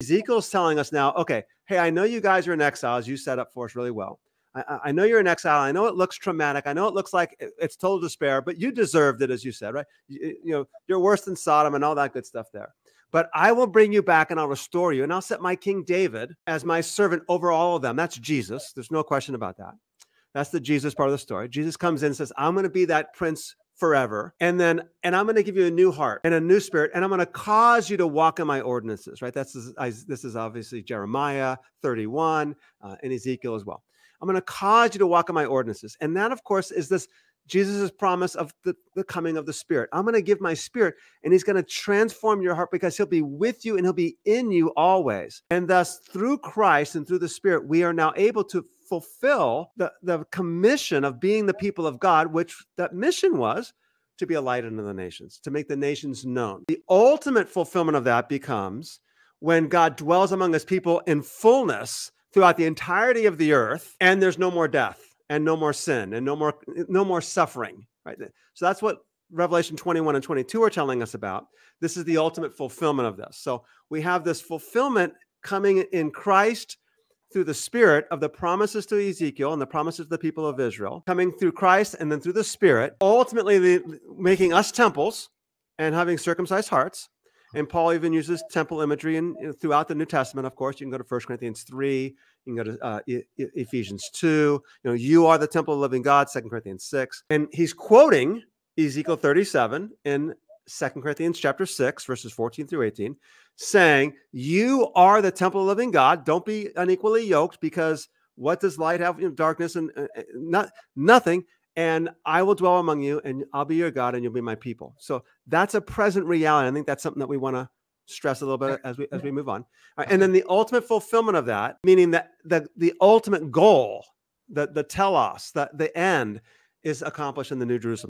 Ezekiel's telling us now, okay, hey, I know you guys are in exile, as you set up for us really well. I, I, know you're in exile. I know it looks traumatic. I know it looks like it's total despair, but you deserved it, as you said, right? You, you know, you're worse than Sodom and all that good stuff there. But I will bring you back and I'll restore you, and I'll set my king David as my servant over all of them. That's Jesus. There's no question about that. That's the Jesus part of the story. Jesus comes in and says, I'm going to be that prince forever. And then, and I'm going to give you a new heart and a new spirit, and I'm going to cause you to walk in my ordinances, right? That's this is obviously Jeremiah 31 uh, and Ezekiel as well. I'm going to cause you to walk in my ordinances. And that, of course, is this Jesus' promise of the, the coming of the Spirit. I'm going to give my Spirit, and He's going to transform your heart because He'll be with you and He'll be in you always. And thus, through Christ and through the Spirit, we are now able to fulfill the, the commission of being the people of God, which that mission was to be a light unto the nations, to make the nations known. The ultimate fulfillment of that becomes when God dwells among his people in fullness throughout the entirety of the earth, and there's no more death and no more sin and no more no more suffering. Right. So that's what Revelation 21 and 22 are telling us about. This is the ultimate fulfillment of this. So we have this fulfillment coming in Christ through the Spirit of the promises to Ezekiel and the promises to the people of Israel, coming through Christ and then through the Spirit, ultimately making us temples and having circumcised hearts. And Paul even uses temple imagery in, throughout the New Testament. Of course, you can go to 1 Corinthians 3, you can go to uh, e- Ephesians 2. You know, you are the temple of the living God, 2 Corinthians 6. And he's quoting Ezekiel 37 in Second Corinthians chapter 6, verses 14 through 18, saying, You are the temple of living God. Don't be unequally yoked, because what does light have? You know, darkness and uh, uh, not nothing. And I will dwell among you, and I'll be your God, and you'll be my people. So that's a present reality. I think that's something that we want to stress a little bit as we as we move on. Right, and then the ultimate fulfillment of that, meaning that the the ultimate goal, the the telos, the the end, is accomplished in the New Jerusalem.